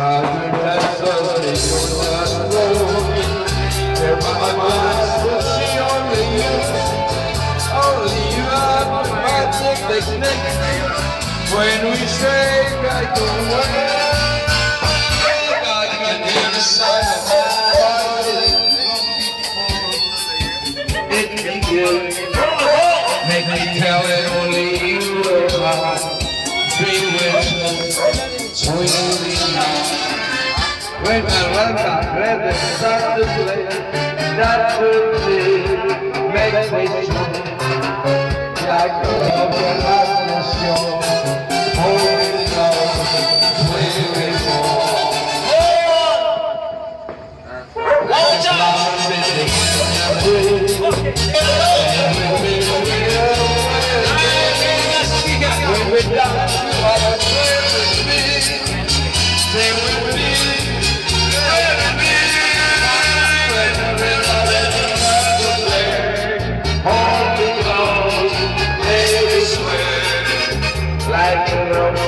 When we say God the word, God can hear the sound of It can me tell it only you know Be with sweetly When I back, let it start to play. That be Make me strong Like the love of